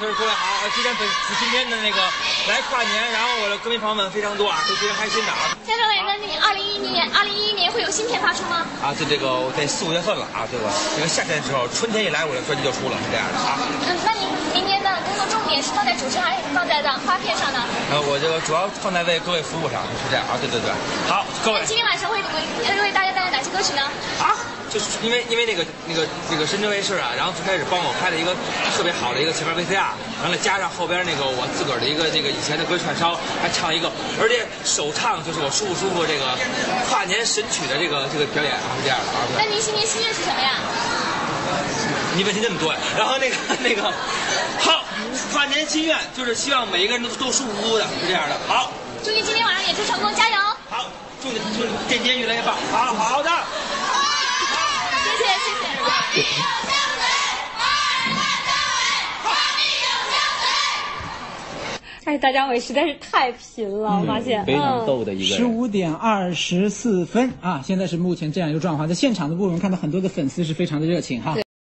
就是各位好，呃今天本今天的那个来跨年，然后我的歌迷朋友们非常多啊，都非常开心的啊。夏正磊，那你二零一一年，二零一一年会有新片发出吗？啊，就这个在四五月份了啊，这个这个夏天的时候，春天一来我的专辑就出了，是这样的啊。嗯，那你明年的工作重点是放在主持还是放在的发片上呢？呃，我这个主要放在为各位服务上，是这样啊，对对对。好，各位今天晚上会为会为大家就是因为因为那个那个那个深圳卫视啊，然后最开始帮我拍了一个特别好的一个前面 VCR，完了加上后边那个我自个儿的一个这个以前的歌串烧，还唱一个，而且首唱就是我舒不舒服这个跨年神曲的这个这个表演啊，是这样的啊，那您新年心愿是什么呀？你问题这么多呀，然后那个那个，好，跨年心愿就是希望每一个人都都舒服服的，是这样的。好，祝您今天晚上演出成功，加油！好，祝你祝你渐渐越来越棒。好好的。谢谢谢谢。哎，大张伟实在是太贫了，我发现非常嗯逗的一个十人。五点二十四分啊，现在是目前这样一个状况，在现场的部分看到很多的粉丝是非常的热情哈。对